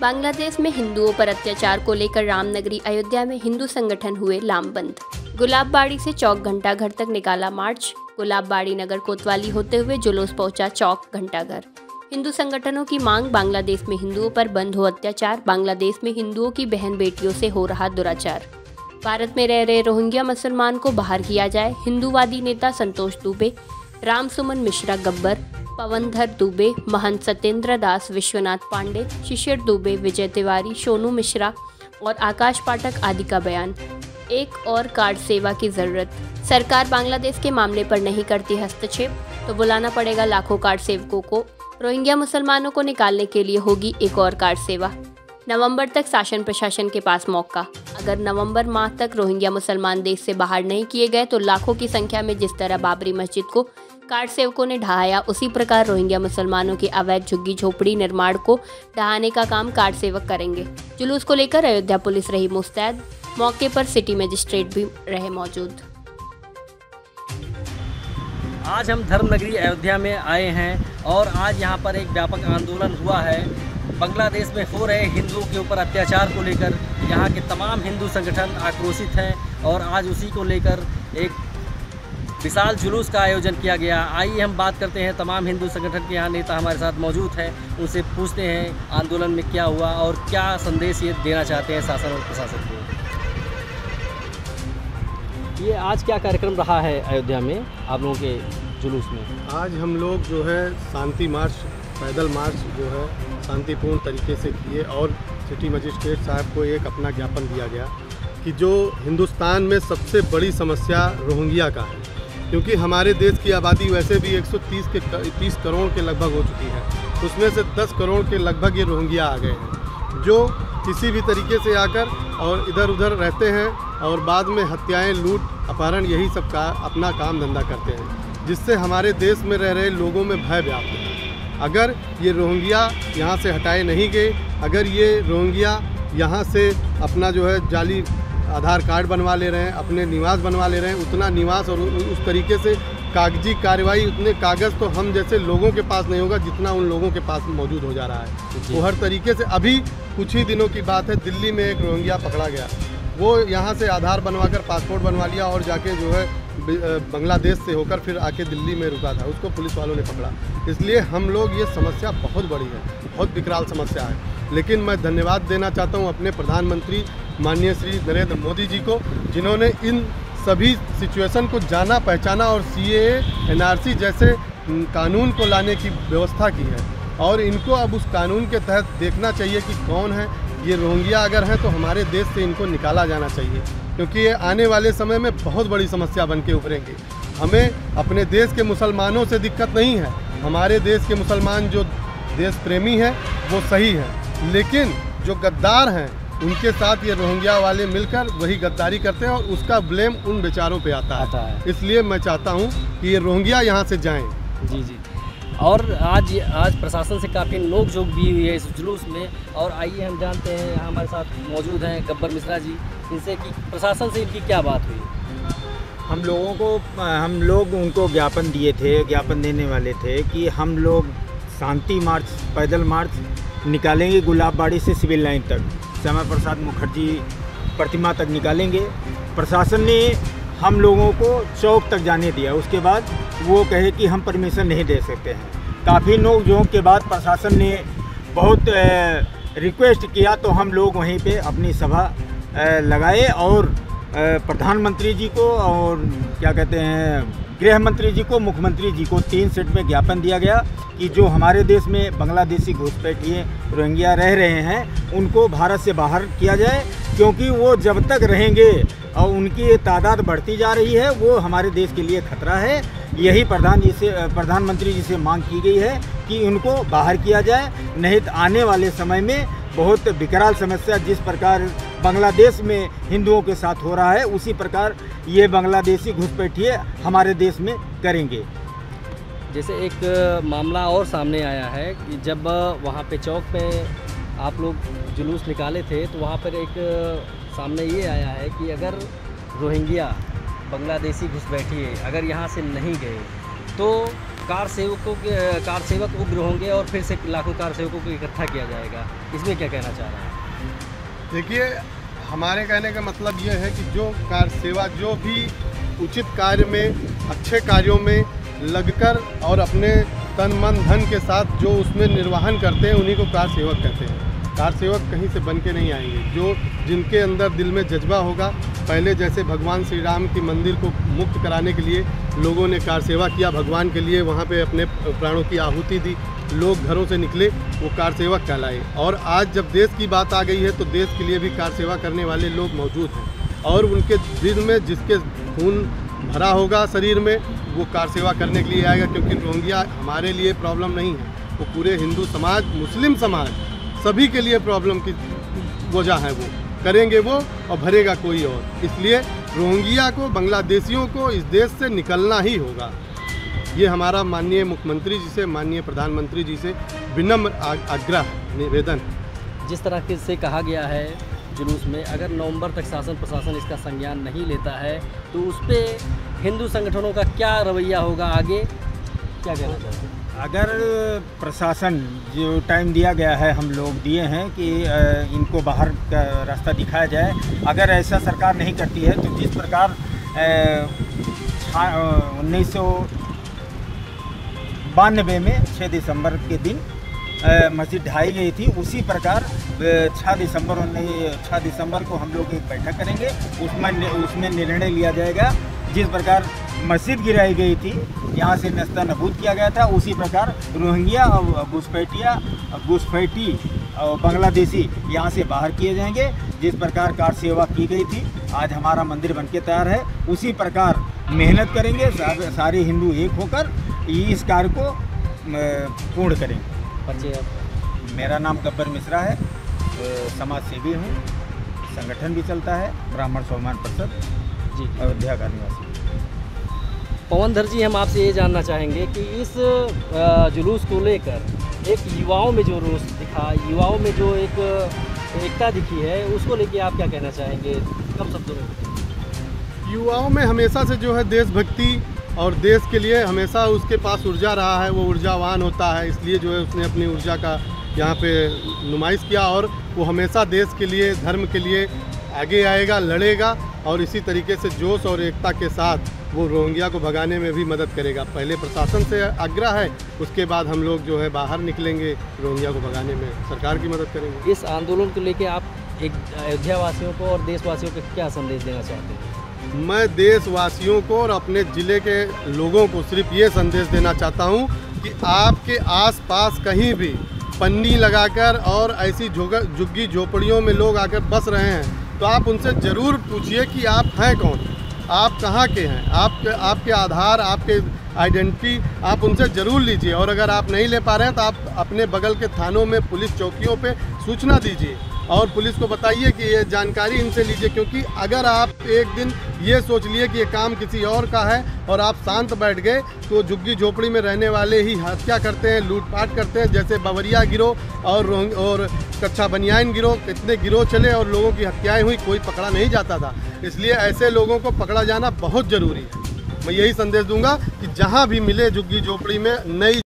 बांग्लादेश में हिंदुओं पर अत्याचार को लेकर रामनगरी अयोध्या में हिंदू संगठन हुए लामबंद। गुलाबबाड़ी से चौक घंटाघर तक निकाला मार्च। गुलाबबाड़ी नगर कोतवाली होते हुए जुलूस पहुँचा चौक घंटाघर हिंदू संगठनों की मांग, बांग्लादेश में हिंदुओं पर बंद हो अत्याचार, बांग्लादेश में हिंदुओं की बहन बेटियों से हो रहा दुराचार। भारत में रह रहे रोहिंग्या मुसलमान को बाहर किया जाए, हिंदूवादी नेता संतोष दुबे रामसुमन मिश्रा गब्बर पवनधर दुबे, महंत सत्येंद्र दास, विश्वनाथ पांडे, शिशिर दुबे, विजय तिवारी, सोनू मिश्रा और आकाश पाठक आदि का बयान। एक और कार्ड सेवा की ज़रूरत। सरकार बांग्लादेश के मामले पर नहीं करती हस्तक्षेप तो बुलाना पड़ेगा लाखों कार्ड सेवकों को। रोहिंग्या मुसलमानों को निकालने के लिए होगी एक और कार्ड सेवा। नवंबर तक शासन प्रशासन के पास मौका। अगर नवंबर माह तक रोहिंग्या मुसलमान देश से बाहर नहीं किए गए तो लाखों की संख्या में जिस तरह बाबरी मस्जिद को कार्ड सेवकों ने ढहाया। उसी प्रकार रोहिंग्या मुसलमानों के अवैध झुग्गी झोपड़ी निर्माण को ढहाने का काम कार्ड सेवक करेंगे। जुलूस को लेकर अयोध्या पुलिस रही मुस्तैद। मौके पर सिटी मजिस्ट्रेट भी रहे मौजूद। आज हम धर्मनगरी अयोध्या में आए हैं और आज यहाँ पर एक व्यापक आंदोलन हुआ है। बांग्लादेश में हो रहे हिंदुओं के ऊपर अत्याचार को लेकर यहाँ के तमाम हिंदू संगठन आक्रोशित हैं और आज उसी को लेकर एक विशाल जुलूस का आयोजन किया गया। आइए हम बात करते हैं तमाम हिंदू संगठन के यहाँ नेता हमारे साथ मौजूद हैं। उनसे पूछते हैं आंदोलन में क्या हुआ और क्या संदेश ये देना चाहते हैं शासन और प्रशासन को? ये आज क्या कार्यक्रम रहा है अयोध्या में आप लोगों के जुलूस में? आज हम लोग जो है शांति मार्च, पैदल मार्च जो है शांतिपूर्ण तरीके से किए और सिटी मजिस्ट्रेट साहब को एक अपना ज्ञापन दिया गया कि जो हिंदुस्तान में सबसे बड़ी समस्या रोहिंग्या का है। क्योंकि हमारे देश की आबादी वैसे भी 130 के 30 करोड़ के लगभग हो चुकी है। उसमें से 10 करोड़ के लगभग ये रोहिंग्या आ गए हैं, जो किसी भी तरीके से आकर और इधर उधर रहते हैं और बाद में हत्याएँ, लूट, अपहरण, यही सब का अपना काम धंधा करते हैं, जिससे हमारे देश में रह रहे लोगों में भय व्याप्त है। अगर ये रोहिंग्या यहाँ से हटाए नहीं गए, अगर ये रोहिंग्या यहाँ से अपना जो है जाली आधार कार्ड बनवा ले रहे हैं अपने निवास बनवा ले रहे हैं उतना निवास और उस तरीके से कागज़ी कार्रवाई उतने कागज़ तो हम जैसे लोगों के पास नहीं होगा जितना उन लोगों के पास मौजूद हो जा रहा है। वो हर तरीके से अभी कुछ ही दिनों की बात है दिल्ली में एक रोहिंग्या पकड़ा गया। वो यहाँ से आधार बनवाकर पासपोर्ट बनवा लिया और जाके जो है बांग्लादेश से होकर फिर आके दिल्ली में रुका था उसको पुलिस वालों ने पकड़ा। इसलिए हम लोग ये समस्या बहुत बड़ी है बहुत विकराल समस्या है। लेकिन मैं धन्यवाद देना चाहता हूँ अपने प्रधानमंत्री माननीय श्री नरेंद्र मोदी जी को, जिन्होंने इन सभी सिचुएशन को जाना, पहचाना और सीएए एनआरसी जैसे कानून को लाने की व्यवस्था की है। और इनको अब उस कानून के तहत देखना चाहिए कि कौन है। ये रोहिंग्या अगर हैं तो हमारे देश से इनको निकाला जाना चाहिए। क्योंकि ये आने वाले समय में बहुत बड़ी समस्या बन के उभरेंगे। हमें अपने देश के मुसलमानों से दिक्कत नहीं है। हमारे देश के मुसलमान जो देश प्रेमी हैं, वो सही हैं। लेकिन जो गद्दार हैं उनके साथ ये रोहिंग्या वाले मिलकर वही गद्दारी करते हैं और उसका ब्लेम उन बेचारों पे आता है, आता है। इसलिए मैं चाहता हूँ कि ये रोहिंग्या यहाँ से जाएँ। जी जी। और आज आज प्रशासन से काफ़ी नोक झोंक भी हुई है इस जुलूस में। और आइए हम जानते हैं यहाँ हमारे साथ मौजूद हैं गब्बर मिश्रा जी इनसे कि प्रशासन से इनकी क्या बात हुई? हम लोगों को हम लोग उनको ज्ञापन दिए थे ज्ञापन देने वाले थे कि हम लोग शांति मार्च पैदल मार्च निकालेंगे गुलाबबाड़ी से सिविल लाइन तक। श्यामा प्रसाद मुखर्जी प्रतिमा तक निकालेंगे। प्रशासन ने हम लोगों को चौक तक जाने दिया। उसके बाद वो कहे कि हम परमिशन नहीं दे सकते हैं। काफ़ी नोक झोंक के बाद प्रशासन ने बहुत रिक्वेस्ट किया तो हम लोग वहीं पे अपनी सभा लगाए और प्रधानमंत्री जी को और क्या कहते हैं गृह मंत्री जी को, मुख्यमंत्री जी को तीन सेट में ज्ञापन दिया गया कि जो हमारे देश में बांग्लादेशी घुसपैठिए रोहिंग्या रह रहे हैं, उनको भारत से बाहर किया जाए, क्योंकि वो जब तक रहेंगे और उनकी तादाद बढ़ती जा रही है, वो हमारे देश के लिए खतरा है। यही प्रधान जी से, प्रधानमंत्री जी से मांग की गई है कि उनको बाहर किया जाए, नहीं तो आने वाले समय में बहुत विकराल समस्या जिस प्रकार बांग्लादेश में हिंदुओं के साथ हो रहा है, उसी प्रकार ये बांग्लादेशी घुसपैठिए हमारे देश में करेंगे। जैसे एक मामला और सामने आया है कि जब वहाँ पे चौक पे आप लोग जुलूस निकाले थे तो वहाँ पर एक सामने ये आया है कि अगर रोहिंग्या बांग्लादेशी घुस घुसपैठिए अगर यहाँ से नहीं गए तो कार सेवकों के कार सेवक उग्र होंगे और फिर से लाखों कार सेवकों को इकट्ठा किया जाएगा। इसमें क्या कहना चाह रहे हैं? देखिए, हमारे कहने का मतलब ये है कि जो कार सेवा, जो भी उचित कार्य में, अच्छे कार्यों में लगकर और अपने तन, मन, धन के साथ जो उसमें निर्वाहन करते हैं, उन्हीं को कार सेवक कहते हैं। कार सेवक कहीं से बन के नहीं आएँगे। जो जिनके अंदर दिल में जज्बा होगा, पहले जैसे भगवान श्री राम की मंदिर को मुक्त कराने के लिए लोगों ने कार सेवा किया, भगवान के लिए वहाँ पे अपने प्राणों की आहुति दी, लोग घरों से निकले, वो कार सेवक कहलाए। और आज जब देश की बात आ गई है तो देश के लिए भी कार सेवा करने वाले लोग मौजूद हैं। और उनके दिल में जिसके खून भरा होगा शरीर में, वो कार सेवा करने के लिए आएगा, क्योंकि रोहिंग्या हमारे लिए प्रॉब्लम नहीं है। वो पूरे हिंदू समाज, मुस्लिम समाज सभी के लिए प्रॉब्लम की वजह है वो। करेंगे वो और भरेगा कोई और। इसलिए रोहिंग्या को, बांग्लादेशियों को इस देश से निकलना ही होगा। ये हमारा माननीय मुख्यमंत्री जी से, माननीय प्रधानमंत्री जी से विनम्र आग्रह, निवेदन। जिस तरह से कहा गया है जुलूस में, अगर नवंबर तक शासन प्रशासन इसका संज्ञान नहीं लेता है तो उस पर हिंदू संगठनों का क्या रवैया होगा आगे? क्या कहना चाहते हैं? अगर प्रशासन जो टाइम दिया गया है, हम लोग दिए हैं कि इनको बाहर का रास्ता दिखाया जाए। अगर ऐसा सरकार नहीं करती है तो जिस प्रकार उन्नीस सौ बानबे में 6 दिसंबर के दिन मस्जिद ढाई गई थी, उसी प्रकार छः दिसंबर उन्नीस छः दिसंबर को हम लोग एक बैठक करेंगे। उसमें उसमें निर्णय लिया जाएगा। जिस प्रकार मस्जिद गिराई गई थी यहाँ से नस्ता नबूद किया गया था उसी प्रकार रोहिंग्या और घुसपैठिया घुसपैठी और बांग्लादेशी यहाँ से बाहर किए जाएँगे। जिस प्रकार कार सेवा की गई थी आज हमारा मंदिर बन के तैयार है। उसी प्रकार मेहनत करेंगे सारे हिंदू एक होकर इस कार्य को पूर्ण करेंगे मेरा नाम गब्बर मिश्रा है समाज सेवी हूँ। संगठन भी चलता है ब्राह्मण सम्मान परिषद। अयोध्या का निवासी। पवनधर जी हम आपसे ये जानना चाहेंगे कि इस जुलूस को लेकर एक युवाओं में जो रोष दिखा युवाओं में जो एक एकता दिखी है उसको लेके आप क्या कहना चाहेंगे? कम शब्दों में युवाओं में हमेशा से जो है देशभक्ति और देश के लिए हमेशा उसके पास ऊर्जा रहा है वो ऊर्जावान होता है इसलिए जो है उसने अपनी ऊर्जा का यहाँ पे नुमाइश किया और वो हमेशा देश के लिए धर्म के लिए आगे आएगा लड़ेगा। और इसी तरीके से जोश और एकता के साथ वो रोहिंग्या को भगाने में भी मदद करेगा। पहले प्रशासन से आग्रह है उसके बाद हम लोग जो है बाहर निकलेंगे रोहिंग्या को भगाने में। सरकार की मदद करेंगे। इस आंदोलन को लेकर आप एक अयोध्या वासियों को और देशवासियों को क्या संदेश देना चाहते हैं? मैं देशवासियों को और अपने ज़िले के लोगों को सिर्फ़ ये संदेश देना चाहता हूँ कि आपके आसपास कहीं भी पन्नी लगाकर और ऐसी झुग्गी झोपड़ियों में लोग आकर बस रहे हैं। तो आप उनसे ज़रूर पूछिए कि आप हैं कौन? आप कहाँ के हैं? आपके आपके आधार, आपके आइडेंटिटी, आप उनसे ज़रूर लीजिए। और अगर आप नहीं ले पा रहे हैं तो आप अपने बगल के थानों में पुलिस चौकियों पे सूचना दीजिए। और पुलिस को बताइए कि ये जानकारी इनसे लीजिए, क्योंकि अगर आप एक दिन ये सोच लिए कि ये काम किसी और का है और आप शांत बैठ गए तो झुग्गी झोपड़ी में रहने वाले ही हत्या करते हैं, लूटपाट करते हैं, जैसे बवरिया गिरोह और और कच्छा बनियान गिरोह। इतने गिरोह चले और लोगों की हत्याएँ हुई, कोई पकड़ा नहीं जाता था। इसलिए ऐसे लोगों को पकड़ा जाना बहुत ज़रूरी है। मैं यही संदेश दूँगा कि जहाँ भी मिले झुग्गी झोपड़ी में नई